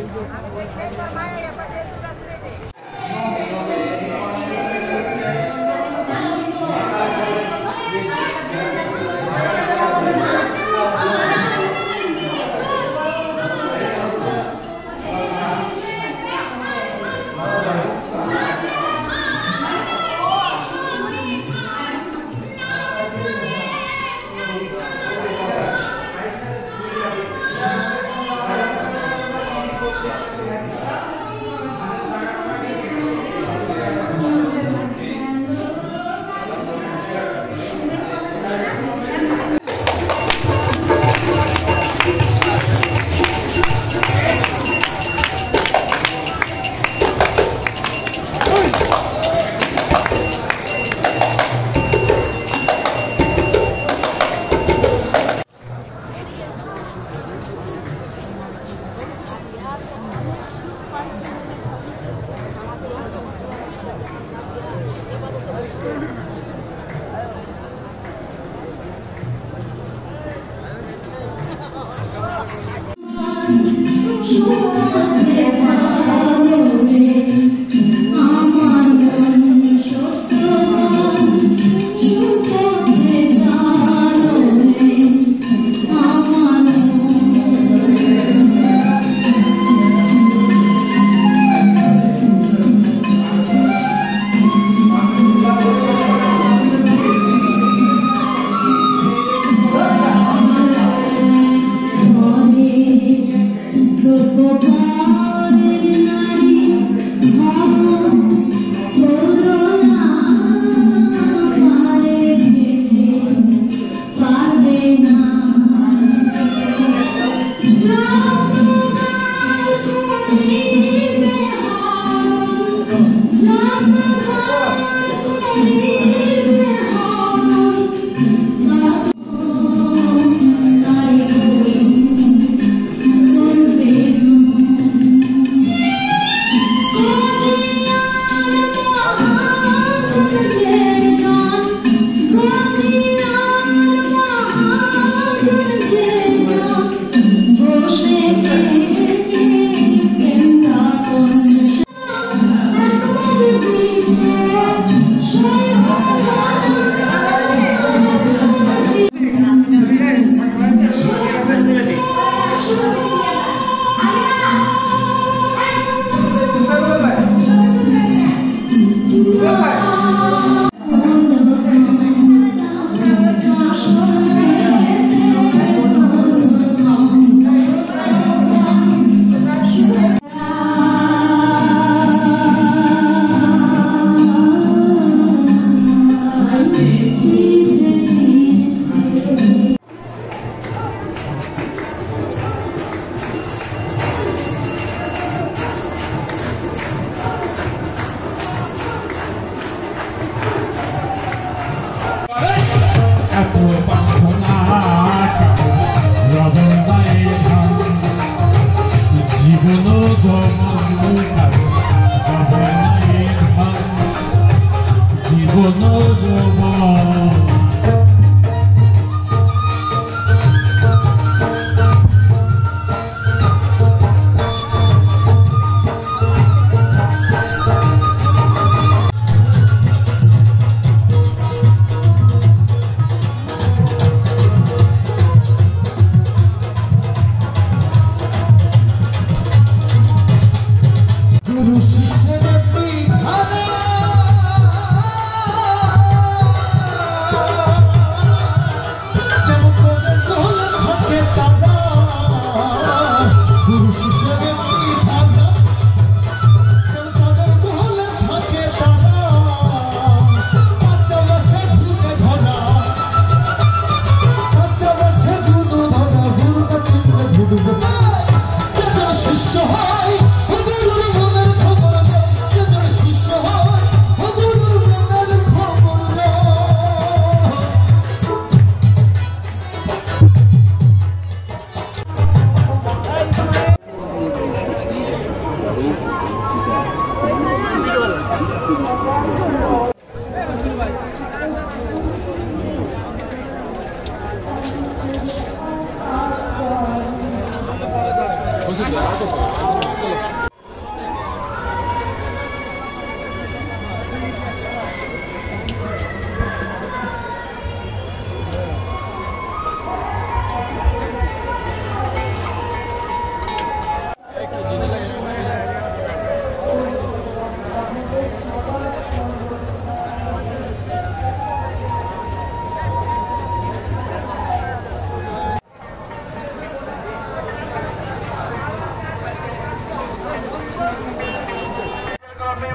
No, no. chuva, for God in night.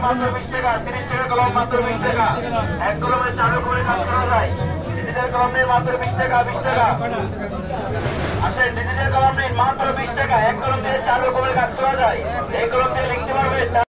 মাত্র বিশ টাকা, তিরিশ টাকা কলম, মাত্র বিশ টাকা। এক কলমে চালু করে কাজ করা যায়। ডিজিটাল কলম নেই, মাত্র বিশ টাকা বিশ টাকা। আসেন ডিজিটাল কলম নেই, মাত্র বিশ টাকা। এক কলম দিয়ে চালু করে কাজ করা যায়। এই কলম দিয়ে লিখতে পারবেন